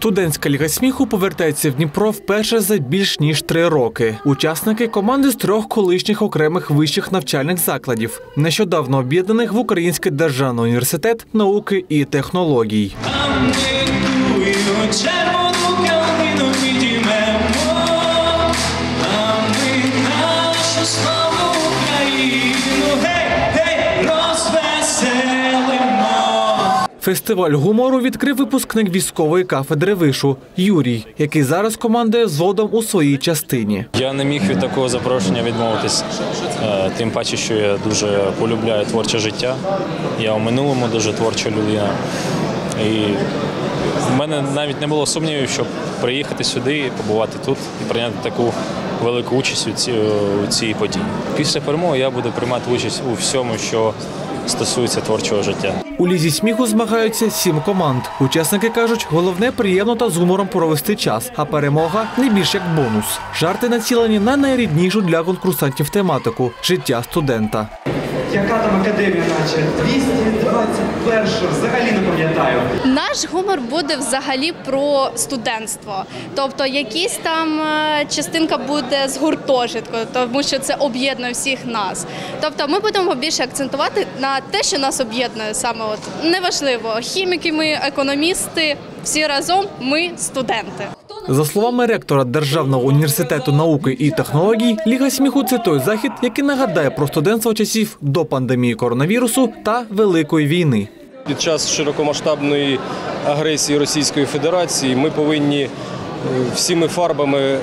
Студентська ліга сміху повертається в Дніпро вперше за більш ніж три роки. Учасники команди з трьох колишніх окремих вищих навчальних закладів, нещодавно об'єднаних в Український державний університет науки і технологій. Фестиваль гумору відкрив випускник військової кафедри вишу Юрій, який зараз командує зводом у своїй частині. Я не міг від такого запрошення відмовитись, Е, тим паче, що я дуже полюбляю творче життя. Я у минулому дуже творча людина. І в мене навіть не було сумнівів, щоб приїхати сюди, побувати тут і прийняти таку велику участь у цій події. Після перемоги я буду приймати участь у всьому, що стосується творчого життя. У лізі сміху змагаються сім команд. Учасники кажуть, головне приємно та з гумором провести час, а перемога не більш як бонус. Жарти націлені на найріднішу для конкурсантів тематику життя студента. Яка там академія, наче 221 взагалі не пам'ятаю. Наш гумор буде взагалі про студентство. Тобто, якісь там е, частинка буде з гуртожитку, тому що це об'єднує всіх нас. Тобто, ми будемо більше акцентувати на те, що нас об'єднує саме от неважливо. Хіміки, ми економісти, всі разом ми студенти. За словами ректора Державного університету науки і технологій, Ліга сміху це той захід, який нагадає про студентство часів до пандемії коронавірусу та Великої війни. Під час широкомасштабної агресії Російської Федерації ми повинні е, всіми фарбами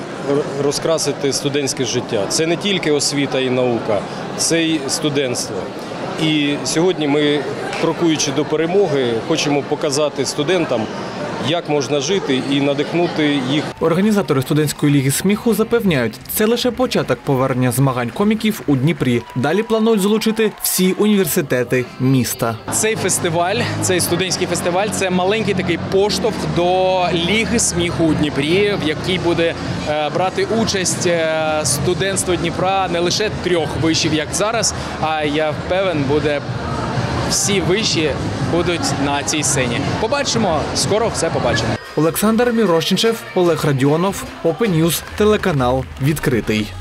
розкрасити студентське життя. Це не тільки освіта і наука, це й студентство. І сьогодні ми, крокуючи до перемоги, хочемо показати студентам, як можна жити і надихнути їх Організатори студентської ліги сміху запевняють, це лише початок повернення змагань коміків у Дніпрі. Далі планують залучити всі університети міста. Цей фестиваль, цей студентський фестиваль, це маленький такий поштовх до Ліги сміху у Дніпрі, в якій буде е, брати участь е, студентство Дніпра не лише трьох вишів, як зараз, а я впевнен, буде всі виші будуть на цій сцені. Побачимо, скоро все побачимо. Олександр Мірошничев, Олег Радіонов, News, телеканал відкритий.